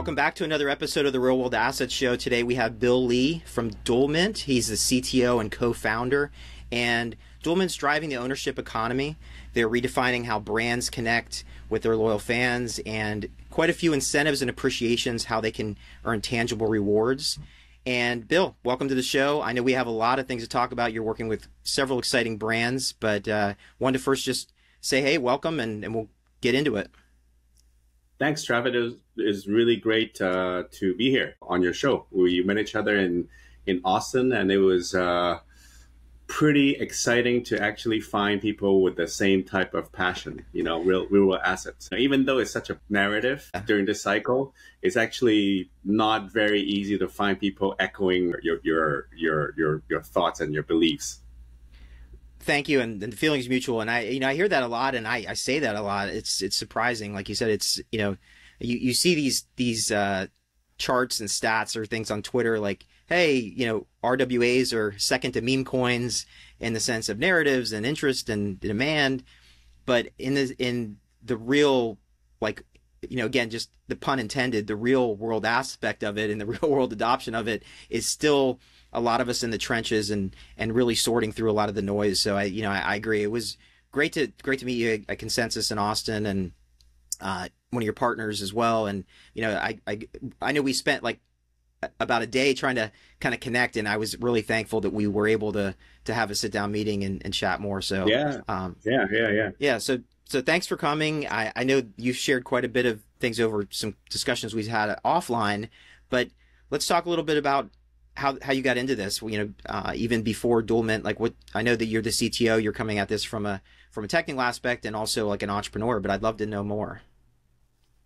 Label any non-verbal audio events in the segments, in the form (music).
Welcome back to another episode of the Real World Assets Show. Today we have Bill Lee from Dualmint. He's the CTO and co-founder, and Dualmint's driving the ownership economy. They're redefining how brands connect with their loyal fans, and quite a few incentives and appreciations how they can earn tangible rewards. And Bill, welcome to the show. I know we have a lot of things to talk about. You're working with several exciting brands, but uh, wanted to first just say, hey, welcome, and, and we'll get into it. Thanks, Travis. It is, really great uh, to be here on your show. We met each other in in Austin, and it was uh, pretty exciting to actually find people with the same type of passion. You know, real real world assets. Even though it's such a narrative during this cycle, it's actually not very easy to find people echoing your your your your your thoughts and your beliefs thank you and, and the feeling's mutual and i you know i hear that a lot and i i say that a lot. It's it's surprising like you said it's you know you you see these these uh charts and stats or things on twitter like hey you know rwas are second to meme coins in the sense of narratives and interest and demand but in the in the real like you know again just the pun intended the real world aspect of it and the (laughs) real world adoption of it is still a lot of us in the trenches and and really sorting through a lot of the noise. So I you know I, I agree. It was great to great to meet you at Consensus in Austin and uh, one of your partners as well. And you know I I I know we spent like about a day trying to kind of connect and I was really thankful that we were able to to have a sit down meeting and, and chat more. So yeah, um, yeah, yeah, yeah, yeah. So so thanks for coming. I, I know you've shared quite a bit of things over some discussions we've had offline, but let's talk a little bit about how how you got into this. You know, uh, even before Dualmint, like what I know that you're the CTO, you're coming at this from a from a technical aspect and also like an entrepreneur. But I'd love to know more.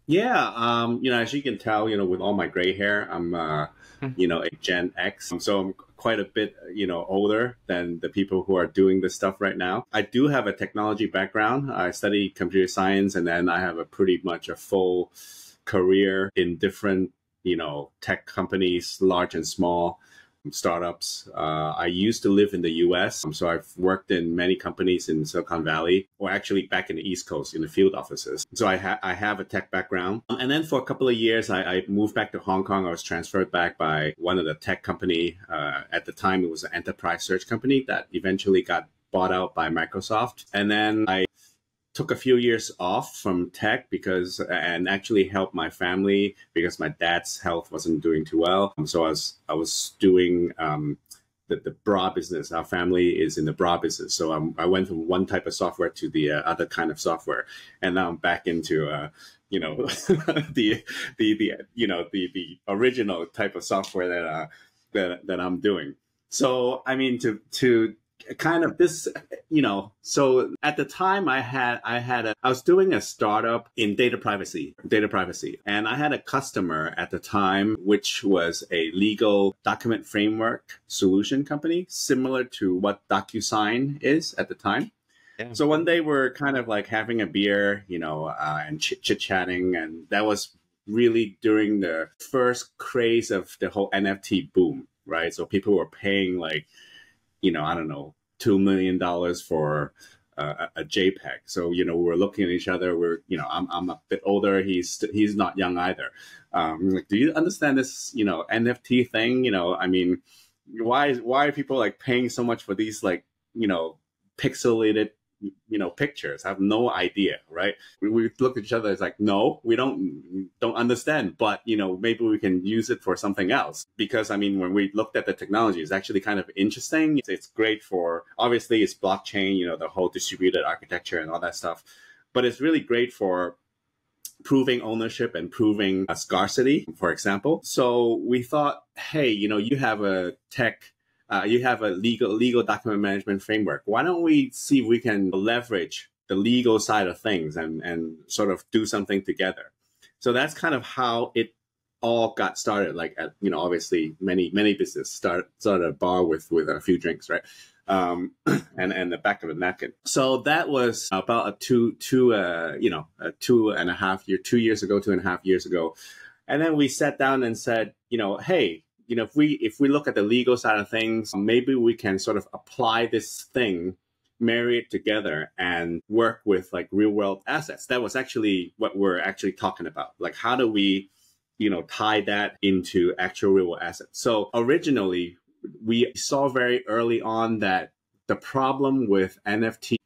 Yeah, um, you know, as you can tell, you know, with all my gray hair, I'm, uh, hmm. you know, a Gen X, so I'm quite a bit, you know, older than the people who are doing this stuff right now. I do have a technology background. I studied computer science, and then I have a pretty much a full career in different you know, tech companies, large and small startups. Uh, I used to live in the US, so I've worked in many companies in Silicon Valley, or actually back in the East Coast in the field offices. So I, ha- I have a tech background. And then for a couple of years, I, I moved back to Hong Kong. I was transferred back by one of the tech company. Uh, at the time, it was an enterprise search company that eventually got bought out by Microsoft. And then I took a few years off from tech because and actually helped my family because my dad's health wasn't doing too well. So I was I was doing um, the, the bra business. Our family is in the bra business, so um, I went from one type of software to the uh, other kind of software, and now I'm back into uh, you know (laughs) the the the you know the the original type of software that uh, that that I'm doing. So I mean to to kind of this you know so at the time i had i had a i was doing a startup in data privacy data privacy. And i had a customer at the time which was a legal document framework solution company similar to what docusign is at the time. Yeah. so one day we're kind of like having a beer you know uh, and chit chatting and that was really during the first craze of the whole nft boom right? So people were paying like you know, I don't know, two million dollars for uh, a JPEG. So you know, we're looking at each other. We're you know, I'm I'm a bit older. He's he's not young either. Um, like, do you understand this? You know, NFT thing. You know, I mean, why why are people like paying so much for these like you know pixelated you know pictures. Have no idea, right? We, we look at each other. It's like, no, we don't don't understand. But you know, maybe we can use it for something else. Because I mean, when we looked at the technology, it's actually kind of interesting. It's, it's great for obviously it's blockchain, you know, the whole distributed architecture and all that stuff. But it's really great for proving ownership and proving a scarcity, for example. So we thought, hey, you know, you have a tech uh, you have a legal legal document management framework. Why don't we see if we can leverage the legal side of things and and sort of do something together? So that's kind of how it all got started. Like at, you know, obviously many many businesses start started a bar with with a few drinks, right? Um, (clears throat) and and the back of a napkin. So that was about a two two uh you know a two and a half year two years ago, two and a half years ago. And then we sat down and said, you know, hey, you know, if we if we look at the legal side of things, maybe we can sort of apply this thing, marry it together, and work with like real world assets. That was actually what we're actually talking about. Like, how do we you know, tie that into actual real world assets. So originally, we saw very early on that the problem with NFT,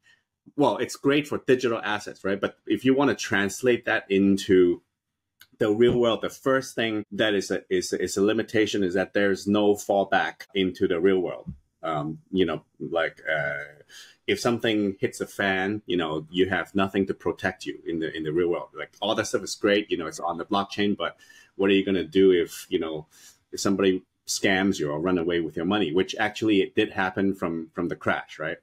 well, it's great for digital assets, right? But if you want to translate that into the real world, the first thing that is a, is, is a limitation is that there's no fallback into the real world. Um, you know, like uh, if something hits a fan, you know, you have nothing to protect you in the in the real world. Like all that stuff is great, you know, it's on the blockchain, but what are you going to do if you know if somebody scams you or run away with your money? Which actually it did happen from from the crash, right?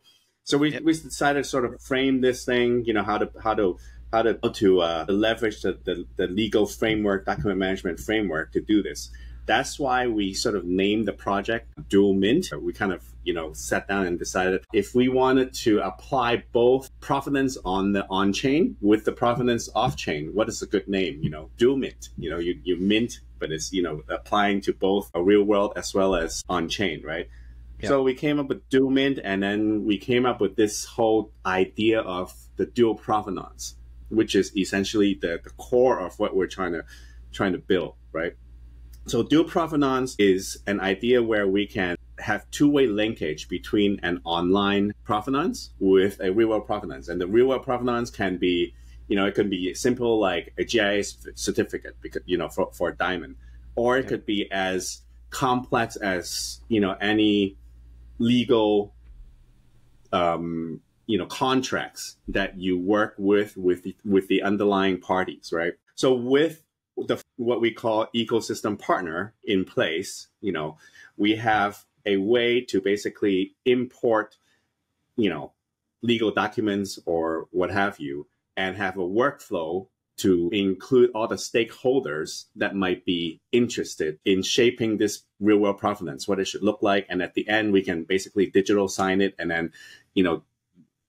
So we, yep. we decided to sort of frame this thing, you know, how to how to how to how to uh, leverage the, the, the legal framework, document management framework to do this. That's why we sort of named the project Dual Mint. We kind of, you know, sat down and decided if we wanted to apply both provenance on the on chain with the provenance off chain, what is a good name? You know, Dual Mint. You know, you, you mint, but it's, you know, applying to both a real world as well as on chain, right? Yep. So we came up with dual mint and then we came up with this whole idea of the dual provenance, which is essentially the, the core of what we're trying to trying to build, right? So dual provenance is an idea where we can have two-way linkage between an online provenance with a real-world provenance. And the real-world provenance can be, you know, it can be simple like a GIA certificate, because you know, for, for a diamond, or it could be as complex as you know any legal, um, you know, contracts that you work with with with the underlying parties, right? So with the what we call ecosystem partner in place, you know, we have a way to basically import, you know, legal documents or what have you, and have a workflow to include all the stakeholders that might be interested in shaping this real world provenance, what it should look like. And at the end, we can basically digital sign it and then, you know,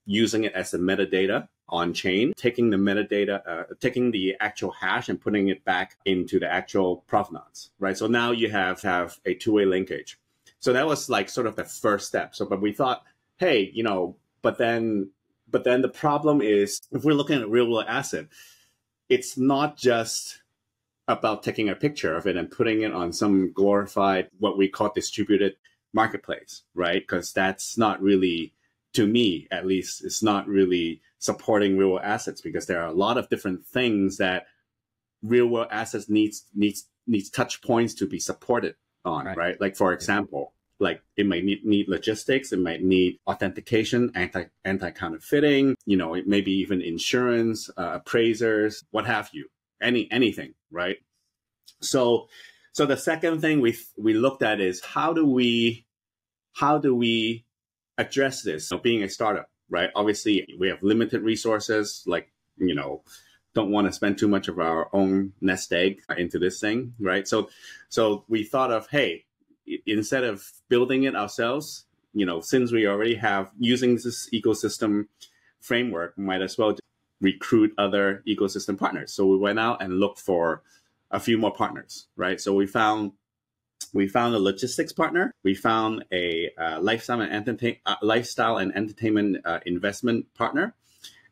using it as a metadata on chain, taking the metadata, uh, taking the actual hash and putting it back into the actual provenance, right? So now you have have a two way linkage. So that was like sort of the first step. So, but we thought, hey, you know, but then, but then the problem is if we're looking at real world asset, it's not just about taking a picture of it and putting it on some glorified, what we call distributed marketplace, right? Because that's not really, to me at least, it's not really supporting real world assets because there are a lot of different things that real world assets needs needs needs touch points to be supported on, right? right? Like for example, like it might need, need logistics, it might need authentication, anti anti counterfeiting, you know, maybe even insurance, uh, appraisers, what have you, any anything, right? So, so the second thing we we looked at is how do we how do we address this? So being a startup, right? Obviously, we have limited resources, like, you know, don't want to spend too much of our own nest egg into this thing, right? So, so we thought of, hey, instead of building it ourselves, you know, since we already have using this ecosystem framework, might as well recruit other ecosystem partners. So we went out and looked for a few more partners, right? So we found we found a logistics partner. We found a uh, lifestyle and uh, lifestyle and entertainment uh, investment partner,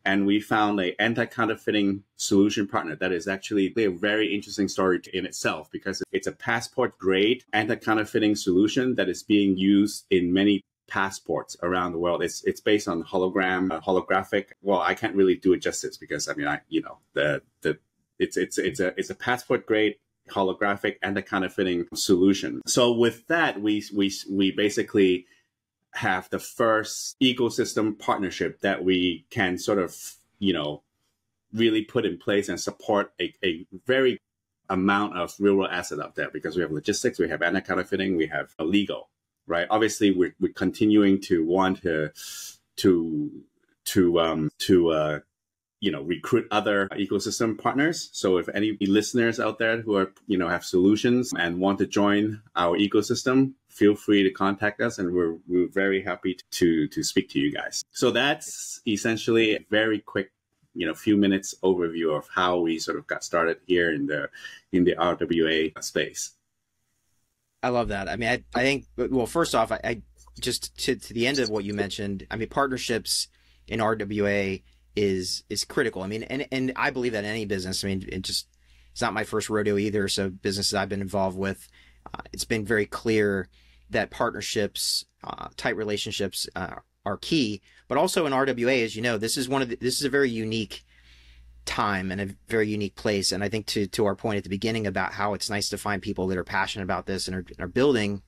and we found a anti-counterfeiting solution partner. That is actually a very interesting story in itself because it's a passport grade anti-counterfeiting solution that is being used in many passports around the world. It's it's based on hologram, uh, holographic. Well, I can't really do it justice because I mean, I you know the the it's it's it's a it's a passport grade holographic anti-counterfeiting solution. So with that, we we we basically have the first ecosystem partnership that we can sort of you know really put in place and support a, a very amount of real world asset out there because we have logistics, we have anti-counterfeiting, we have a legal, right? Obviously, we're, we're continuing to want to to to um, to uh, you know recruit other ecosystem partners. So if any listeners out there who are you know have solutions and want to join our ecosystem feel free to contact us and we're, we're very happy to to speak to you guys. So that's essentially a very quick you know few minutes overview of how we sort of got started here in the in the rwa space. I love that. I mean i, I think well first off I, I just to, to the end of what you mentioned i mean partnerships in rwa is is critical. I mean, and and I believe that in any business. I mean, it just it's not my first rodeo either. So businesses I've been involved with, uh, it's been very clear that partnerships, uh, tight relationships uh, are key. But also in RWA, as you know, this is one of the, this is a very unique time and a very unique place. And I think to to our point at the beginning about how it's nice to find people that are passionate about this and are, are building.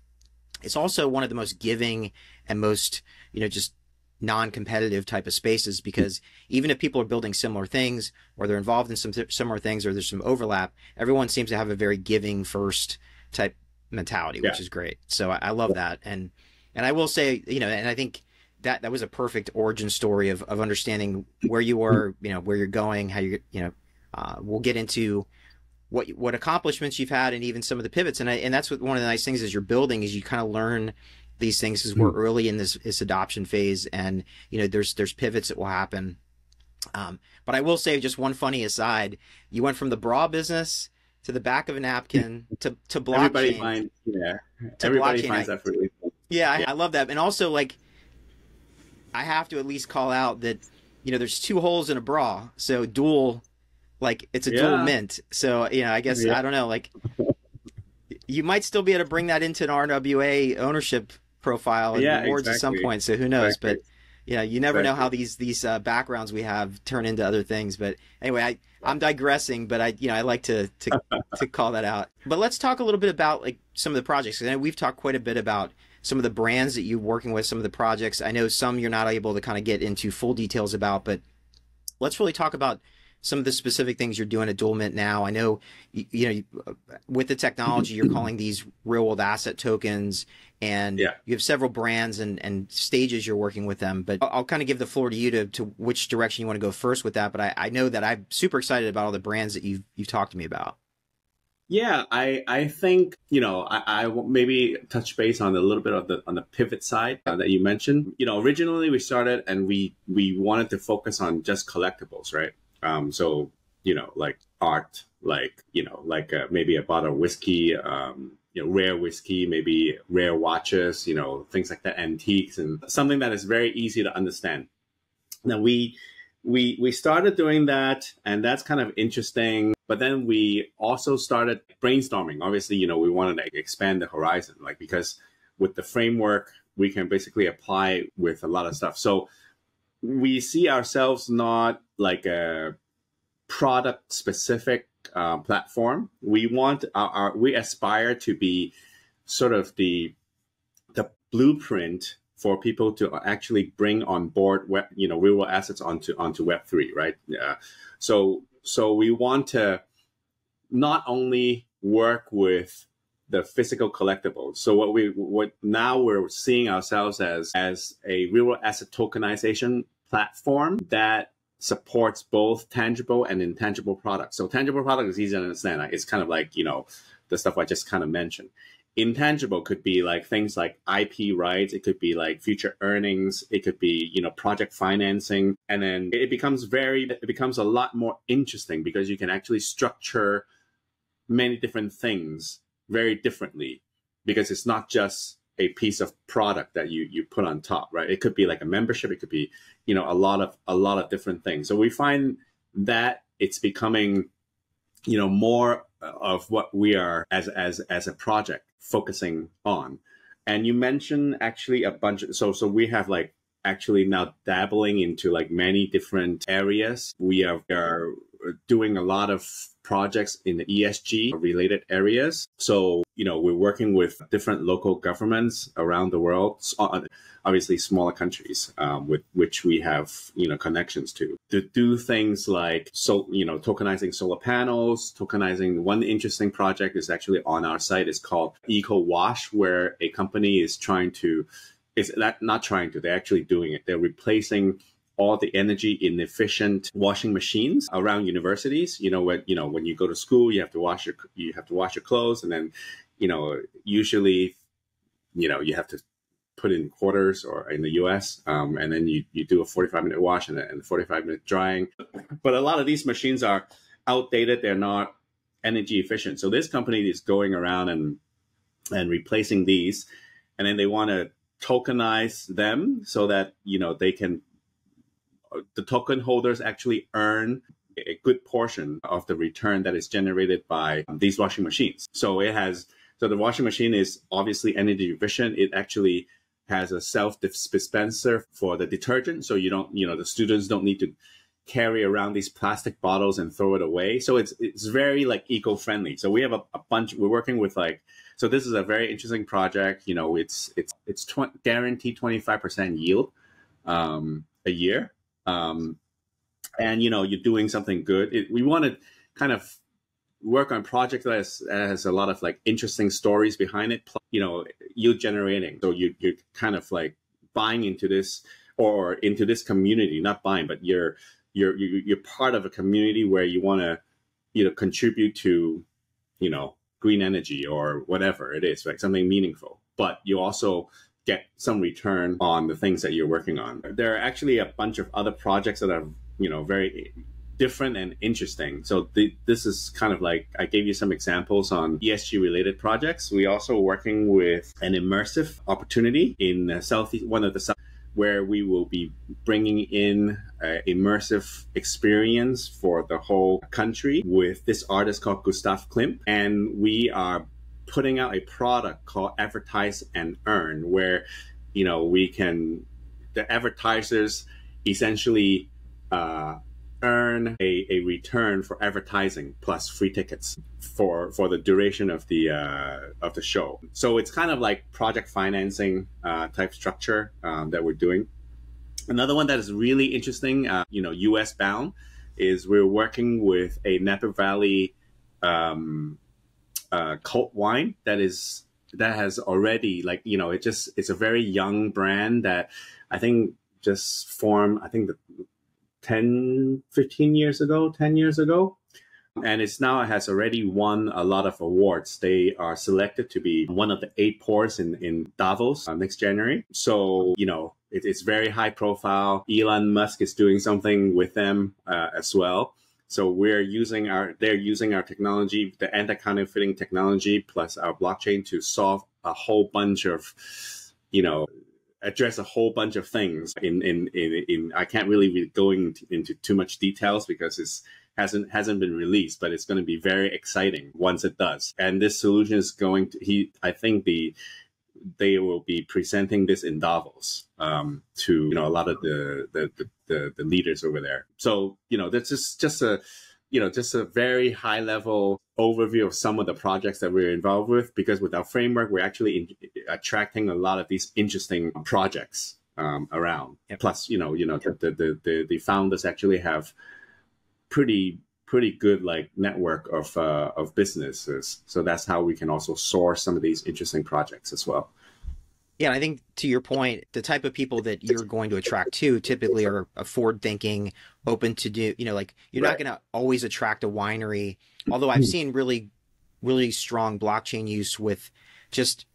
It's also one of the most giving and most you know just non-competitive type of spaces because even if people are building similar things or they're involved in some similar things or there's some overlap, everyone seems to have a very giving first type mentality, which is great. So I, I love yeah. that. And, and I will say, you know, and I think that, that was a perfect origin story of, of understanding where you are you know, where you're going, how you, you know, uh, we'll get into what, what accomplishments you've had and even some of the pivots. And I, and that's what one of the nice things is you're building is you kind of learn these things as we're hmm. early in this, this adoption phase and, you know, there's, there's pivots that will happen. Um, but I will say just one funny aside, you went from the bra business to the back of a napkin (laughs) to to blockchain. Everybody finds yeah. Everybody finds that for Yeah, I, I love that, and also like I have to at least call out that you know there's two holes in a bra, so dual, like it's a yeah. dual mint. So you know, I guess yeah. I don't know, like you might still be able to bring that into an RWA ownership profile and yeah, rewards exactly. at some point. So who knows? Exactly. But you know, you never exactly. know how these these uh, backgrounds we have turn into other things. But anyway, I I'm digressing, but I you know I like to to (laughs) to call that out. But let's talk a little bit about like some of the projects. I know we've talked quite a bit about some of the brands that you're working with, some of the projects. I know some you're not able to kind of get into full details about, but let's really talk about some of the specific things you're doing at Dual Mint now. I know, you, you know, with the technology, you're calling these real world asset tokens, and yeah. you have several brands and, and stages you're working with them. But I'll, I'll kind of give the floor to you to, to which direction you want to go first with that. But I, I know that I'm super excited about all the brands that you've you've talked to me about. Yeah, I, I think you know I, I maybe touch base on a little bit of the on the pivot side that you mentioned. You know, originally we started and we we wanted to focus on just collectibles, right? Um, so you know, like art, like you know, like uh, maybe a bottle of whiskey, um, you know, rare whiskey, maybe rare watches, you know, things like that, antiques, and something that is very easy to understand. Now we we we started doing that, and that's kind of interesting. But then we also started brainstorming. Obviously, you know, we wanted to expand the horizon, like because with the framework we can basically apply with a lot of stuff. So we see ourselves not like a product specific uh, platform. We want our, our, we aspire to be sort of the the blueprint for people to actually bring on board web, you know, real assets onto onto Web three, right? Yeah. So so we want to not only work with the physical collectibles. So what we what now we're seeing ourselves as as a real asset tokenization platform that supports both tangible and intangible products. So tangible product is easy to understand. It's kind of like, you know, the stuff I just kind of mentioned. Intangible could be like things like IP rights. It could be like future earnings. It could be, you know, project financing. And then it becomes very, it becomes a lot more interesting because you can actually structure many different things very differently because it's not just a piece of product that you you put on top right? It could be like a membership. It could be you know a lot of a lot of different things. So we find that it's becoming you know more of what we are as as as a project focusing on. And you mentioned actually a bunch of so so we have like actually now dabbling into like many different areas. We are, we are doing a lot of projects in the ESG related areas. So, you know, we're working with different local governments around the world, uh, obviously smaller countries um, with which we have, you know, connections to, to do things like, so, you know, tokenizing solar panels, tokenizing one interesting project is actually on our site. It's called Eco Wash, where a company is trying to, is that not trying to, they're actually doing it. They're replacing all the energy inefficient washing machines around universities. You know, when you know when you go to school, you have to wash your you have to wash your clothes, and then you know usually you know you have to put in quarters or in the US, um, and then you, you do a 45 minute wash and a 45 minute drying. But a lot of these machines are outdated. They're not energy efficient. So this company is going around and and replacing these, and then they want to tokenize them so that you know they can the token holders actually earn a good portion of the return that is generated by these washing machines. So it has so the washing machine is obviously energy efficient. It actually has a self dispenser for the detergent, so you don't you know the students don't need to carry around these plastic bottles and throw it away. So it's it's very like eco friendly. So we have a, a, bunch. We're working with like so this is a very interesting project. You know, it's it's it's tw- guaranteed twenty five percent yield um, a year, um, and you know you're doing something good. It, we want to kind of work on project that has, has a lot of like interesting stories behind it. You know, yield generating. So you you're kind of like buying into this or into this community, not buying, but you're you're you're part of a community where you want to you know contribute to you know green energy or whatever it is like something meaningful but you also get some return on the things that you're working on. There are actually a bunch of other projects that are you know very different and interesting. So this is kind of like i gave you some examples on esg related projects. We also working with an immersive opportunity in the southeast one of the south where we will be bringing in immersive experience for the whole country with this artist called Gustav Klimt. And we are putting out a product called Advertise and Earn, where, you know, we can, the advertisers essentially uh, earn a, a return for advertising plus free tickets for for the duration of the uh, of the show. So it's kind of like project financing uh, type structure um, that we're doing. Another one that is really interesting, uh, you know, U.S. bound, is we're working with a Napa Valley um, uh, cult wine that is that has already like you know it just it's a very young brand that I think just formed I think the 10, 15 years ago, 10 years ago. And it's now has already won a lot of awards. They are selected to be one of the eight pours in, in Davos uh, next January. So, you know, it, it's very high profile. Elon Musk is doing something with them uh, as well. So we're using our, they're using our technology, the anti-counterfeiting technology plus our blockchain to solve a whole bunch of, you know, address a whole bunch of things in in in, in I can't really be going into too much details because it's hasn't hasn't been released, but it's going to be very exciting once it does. And this solution is going to he I think the they will be presenting this in Davos um, to you know a lot of the the, the the, the leaders over there. So you know that's just just a you know, just a very high level overview of some of the projects that we're involved with. Because with our framework, we're actually in, attracting a lot of these interesting projects um, around. Yep. Plus, you know, you know, the, the, the, the founders actually have pretty pretty good like network of uh, of businesses. So that's how we can also source some of these interesting projects as well. Yeah, I think to your point, the type of people that you're going to attract to typically are forward thinking, open to do, you know, like you're right. not going to always attract a winery. Although I've seen really, really strong blockchain use with just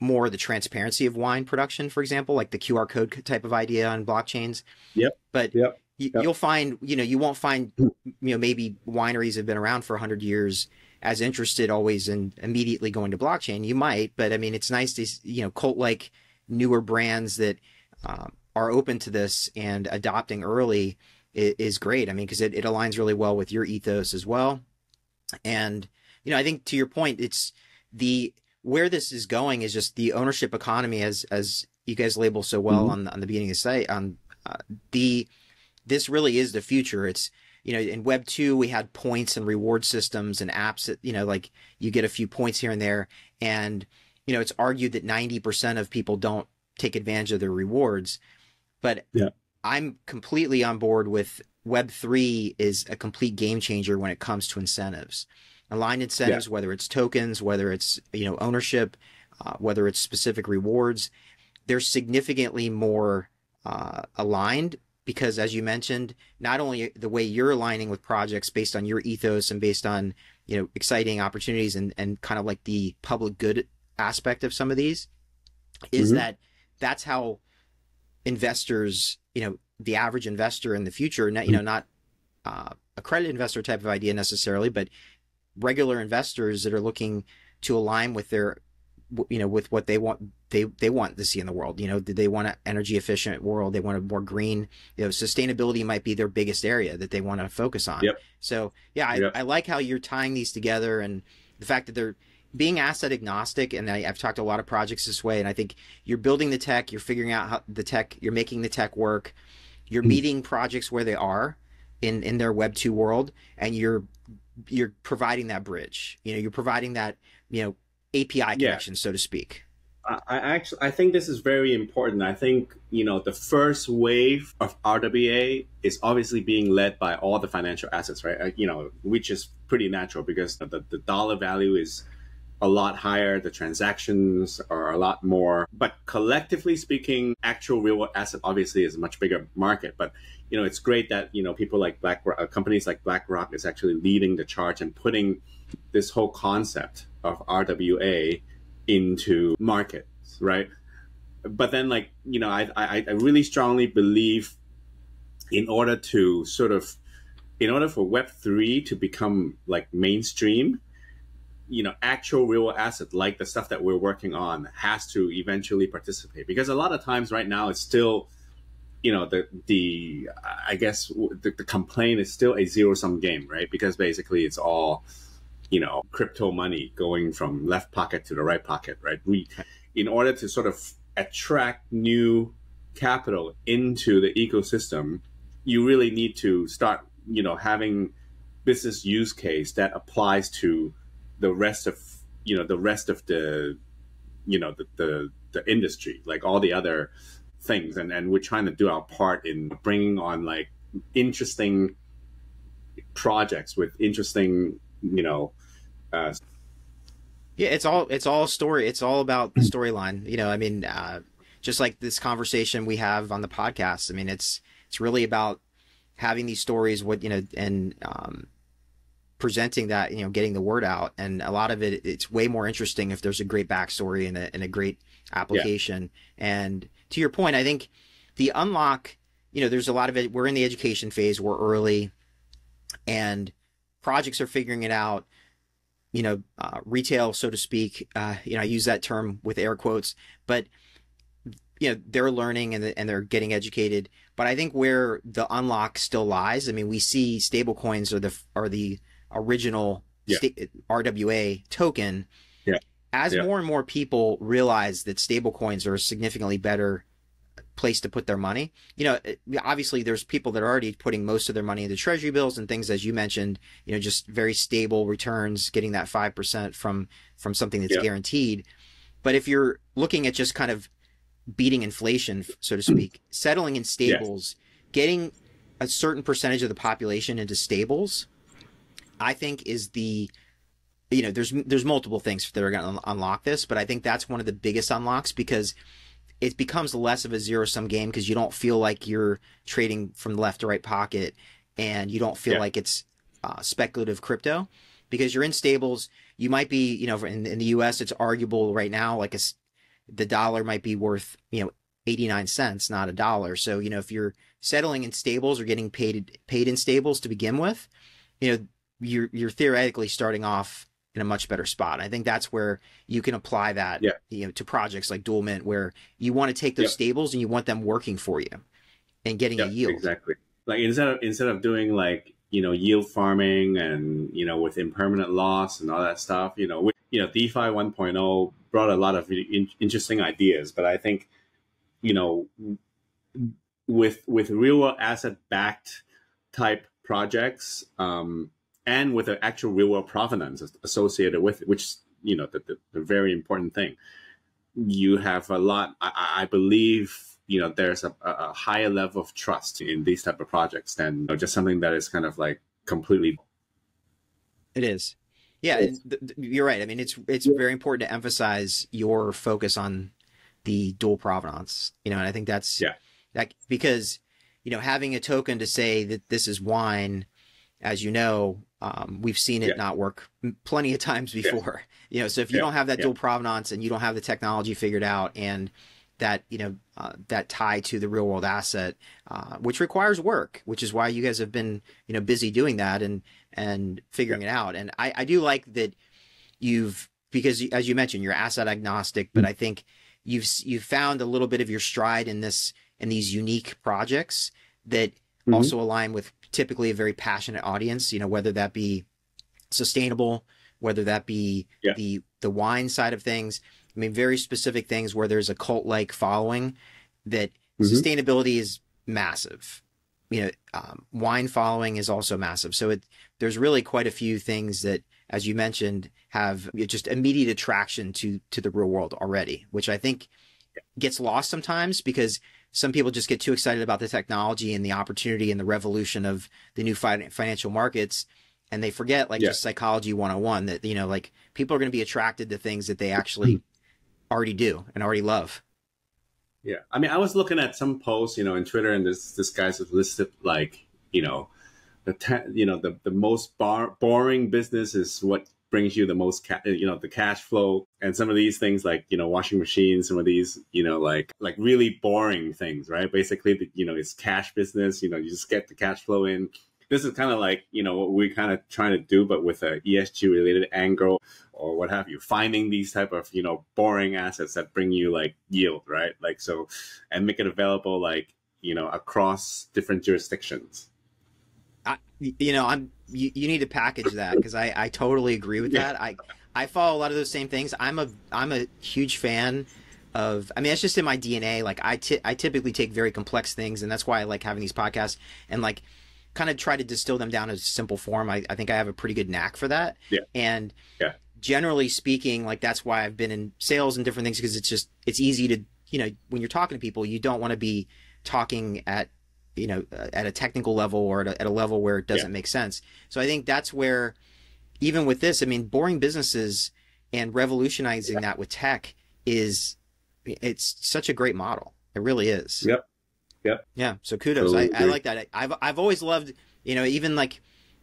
more the transparency of wine production, for example, like the QR code type of idea on blockchains. Yep. But yep. You, will find, you know, you won't find, hmm. you know, maybe wineries have been around for 100 years as interested always in immediately going to blockchain. You might, but I mean, it's nice to you know cult like newer brands that um, are open to this and adopting early is, is great. I mean, because it, it aligns really well with your ethos as well. And you know, I think to your point, it's the where this is going is just the ownership economy, as as you guys label so well mm-hmm. on on the beginning of the site. On uh, the this really is the future. It's you know, in Web 2, we had points and reward systems and apps that, you know, like you get a few points here and there. And, you know, it's argued that 90% of people don't take advantage of their rewards. But yeah. I'm completely on board with Web 3 is a complete game changer when it comes to incentives. Aligned incentives, yeah. whether it's tokens, whether it's, you know, ownership, uh, whether it's specific rewards, they're significantly more uh, aligned because as you mentioned not only the way you're aligning with projects based on your ethos and based on you know exciting opportunities and and kind of like the public good aspect of some of these is mm-hmm. that that's how investors you know the average investor in the future not you know mm-hmm. not uh, a credit investor type of idea necessarily but regular investors that are looking to align with their you know with what they want they they want to see in the world you know do they want an energy efficient world they want a more green you know sustainability might be their biggest area that they want to focus on yep. so yeah I, yep. I like how you're tying these together and the fact that they're being asset agnostic and I, have talked to a lot of projects this way and i think you're building the tech you're figuring out how the tech you're making the tech work you're mm-hmm. meeting projects where they are in in their web 2 world and you're you're providing that bridge you know you're providing that you know api connection yeah. so to speak I actually I think this is very important. I think you know the first wave of RWA is obviously being led by all the financial assets, right? You know, which is pretty natural because the, the dollar value is a lot higher. The transactions are a lot more. But collectively speaking, actual real world asset obviously is a much bigger market. But you know, it's great that you know people like Black uh, companies like BlackRock is actually leading the charge and putting this whole concept of RWA into markets, right? But then, like you know, I I, I really strongly believe in order to sort of in order for Web three to become like mainstream you know actual real asset like the stuff that we're working on has to eventually participate because a lot of times right now it's still you know the the i guess the, the complaint is still a zero sum game right because basically it's all you know crypto money going from left pocket to the right pocket right? We in order to sort of attract new capital into the ecosystem you really need to start you know having business use case that applies to the rest of you know the rest of the you know the the, the industry like all the other things. And and we're trying to do our part in bringing on like interesting projects with interesting you know uh, yeah it's all it's all story it's all about the storyline you know i mean uh, just like this conversation we have on the podcast i mean it's it's really about having these stories what you know and um, presenting that, you know, getting the word out. And a lot of it, it's way more interesting if there's a great backstory and a, and a great application. Yeah. And to your point, I think the unlock, you know, there's a lot of it. We're in the education phase, we're early, and projects are figuring it out. You know, uh, retail, so to speak. Uh, you know, I use that term with air quotes, but you know they're learning and, and they're getting educated. But I think where the unlock still lies. I mean, we see stablecoins are the are the original yeah. sta- RWA token. Yeah. As yeah. more and more people realize that stablecoins are significantly better place to put their money, you know, obviously there's people that are already putting most of their money into treasury bills and things, as you mentioned, you know, just very stable returns, getting that 5% from, from something that's yeah. guaranteed. But if you're looking at just kind of beating inflation, so to speak, settling in stables, yes. getting a certain percentage of the population into stables I think is the you know there's there's multiple things that are going to unlock this, but I think that's one of the biggest unlocks because it becomes less of a zero sum game because you don't feel like you're trading from the left to right pocket and you don't feel yeah. like it's uh, speculative crypto because you're in stables. You might be, you know, in, in the U.S. it's arguable right now, like a, the dollar might be worth, you know, 89 cents, not a dollar. So, you know, if you're settling in stables or getting paid paid in stables to begin with, you know, you're you're theoretically starting off in a much better spot. I think that's where you can apply that yeah. you know to projects like Dual Mint where you want to take those stables and you want them working for you and getting a yield. Exactly. Like instead of instead of doing like, you know, yield farming and, you know, with impermanent loss and all that stuff, you know, with, you know, DeFi 1.0 brought a lot of in- interesting ideas, but I think, you know, with with real world asset backed type projects, um, and with the actual real world provenance associated with it, which you know the, the, the very important thing. You have a lot. I, I believe you know there's a, a, higher level of trust in these type of projects than you know, just something that is kind of like completely. It is, yeah. Th- th- you're right. I mean, it's it's yeah. very important to emphasize your focus on the dual provenance. You know, and I think that's yeah, that because you know having a token to say that this is wine, as you know, um, we've seen it yeah. not work plenty of times before. Yeah. (laughs) You know, so if you yeah. don't have that dual provenance and you don't have the technology figured out and that you know uh, that tie to the real world asset, uh, which requires work, which is why you guys have been you know busy doing that and and figuring it out. And I, I do like that you've because as you mentioned, you're asset agnostic, but I think you've you've found a little bit of your stride in this in these unique projects that mm-hmm. also align with typically a very passionate audience. You know, whether that be sustainable, whether that be yeah. the the wine side of things. I mean, very specific things where there's a cult like following that mm-hmm. sustainability is massive. You know, um, wine following is also massive. So it, there's really quite a few things that, as you mentioned, have just immediate attraction to to the real world already, which I think gets lost sometimes because some people just get too excited about the technology and the opportunity and the revolution of the new fi- financial markets and they forget like yeah. just psychology 101 that you know like people are going to be attracted to things that they actually mm-hmm. already do and already love. Yeah. I mean i was looking at some posts you know in twitter and this this guy's listed like you know the te- you know the, the most bar- boring business is what brings you the most ca- uh, you know the cash flow. And some of these things like you know washing machines some of these you know like like really boring things right? Basically the, you know it's cash business. You know you just get the cash flow in. This is kind of like you know what we're kind of trying to do but with a esg related angle or what have you. Finding these type of you know boring assets that bring you like yield right? Like so and make it available like you know across different jurisdictions I, you know i'm you, you need to package that because I, I totally agree with yeah. that. I I follow a lot of those same things. I'm a I'm a huge fan of I mean it's just in my DNA. Like I, t- I typically take very complex things and that's why I like having these podcasts and like kind of try to distill them down to simple form. I, I think I have a pretty good knack for that. Yeah. And yeah. generally speaking, like that's why I've been in sales and different things because it's just it's easy to you know when you're talking to people you don't want to be talking at you know, uh, at a technical level or at a, at a level where it doesn't yeah. make sense. So I think that's where, even with this, I mean, boring businesses and revolutionizing yeah. that with tech is, it's such a great model. It really is. Yep. Yep. Yeah. So kudos. I, I like that. I've, I've always loved, you know, even like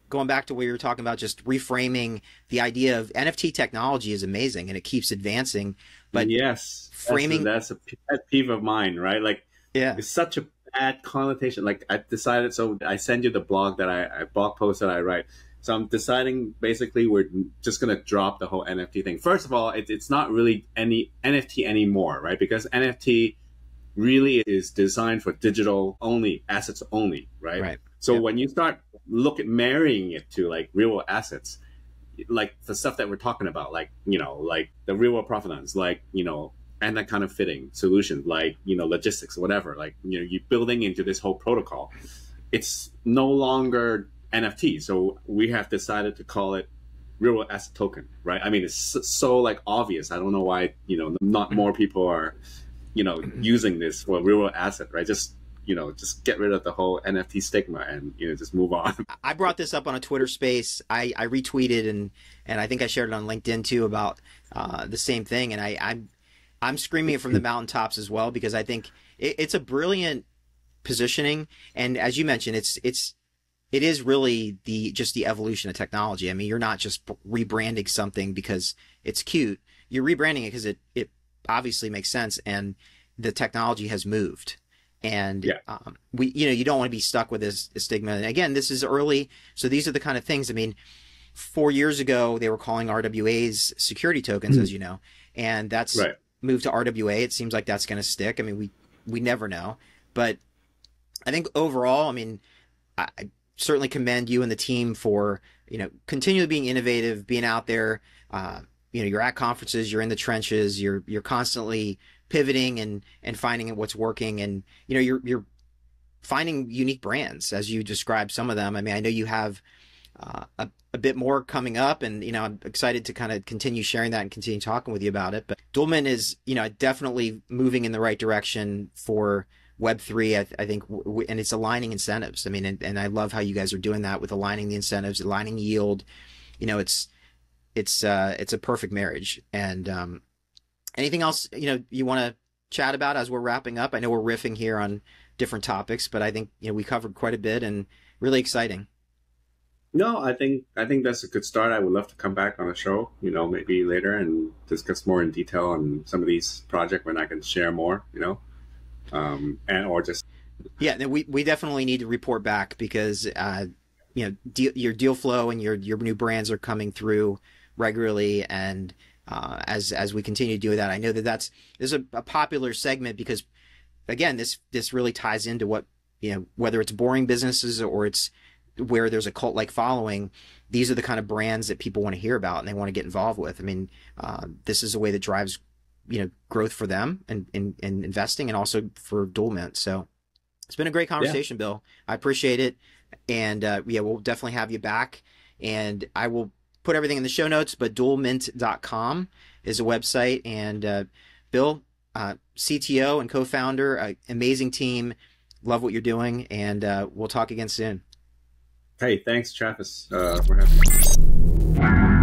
going back to what you were talking about, just reframing the idea of NFT technology is amazing and it keeps advancing. But yes, framing that's a, that's a pet peeve of mine, right? Like, yeah, it's such a bad connotation. Like I decided, so I send you the blog that I, I blog post that I write. So I'm deciding basically we're just gonna drop the whole NFT thing. First of all, it, it's not really any NFT anymore, right? Because NFT really is designed for digital only assets only, right? Right. So yep. when you start look at marrying it to like real assets, like the stuff that we're talking about, like you know, like the real world provenance, like you know, and that kind of fitting solution, like you know logistics or whatever. Like you know, you're building into this whole protocol. It's no longer NFT, so we have decided to call it real asset token, right? I mean, it's so, like obvious. I don't know why you know not more people are you know (clears throat) using this for real asset, right? Just you know, just get rid of the whole NFT stigma and you know just move on. (laughs) I brought this up on a Twitter space. I, I retweeted and and I think I shared it on LinkedIn too about uh, the same thing. And I I'm I'm screaming it from the (laughs) mountaintops as well because I think it, it's a brilliant positioning. And as you mentioned, it's it's it is really the just the evolution of technology. I mean, you're not just rebranding something because it's cute. You're rebranding it because it it obviously makes sense and the technology has moved. And yeah. um, we, you know, you don't want to be stuck with this, stigma. And again, this is early, so these are the kind of things. I mean, four years ago they were calling RWAs security tokens, mm-hmm. as you know, and that's right move to RWA. It seems like that's going to stick. I mean, we we never know, but I think overall, I mean, I, I certainly commend you and the team for you know continually being innovative, being out there. Uh, you know, you're at conferences, you're in the trenches, you're you're constantly pivoting and and finding what's working, and you know, you're you're finding unique brands as you described some of them. I mean, I know you have uh, a, a, bit more coming up and you know i'm excited to kind of continue sharing that and continue talking with you about it. But Dual Mint is you know definitely moving in the right direction for web3 i, I think w- and it's aligning incentives. I mean and, and, i love how you guys are doing that with aligning the incentives aligning yield. You know it's it's uh it's a perfect marriage. And um anything else you know you want to chat about as we're wrapping up? I know we're riffing here on different topics but i think you know we covered quite a bit and really exciting no, I think I think that's a good start. I would love to come back on the show, you know, maybe later and discuss more in detail on some of these projects when I can share more, you know, um, and or just yeah, we we definitely need to report back because uh, you know deal, your deal flow and your your new brands are coming through regularly, and uh, as as we continue to do that. I know that that's this is a, a popular segment because again, this this really ties into what you know whether it's boring businesses or it's where there's a cult like following. These are the kind of brands that people want to hear about and they want to get involved with. I mean, uh, this is a way that drives you know growth for them and in, in, investing and also for dual mint. So it's been a great conversation, yeah. Bill. I appreciate it, and uh, yeah, we'll definitely have you back. And I will put everything in the show notes, but dualmint.com is a website. And uh, Bill, uh, CTO and co-founder, uh, amazing team. Love what you're doing, and uh, we'll talk again soon. Hey, thanks, Travis. Uh, we're happy.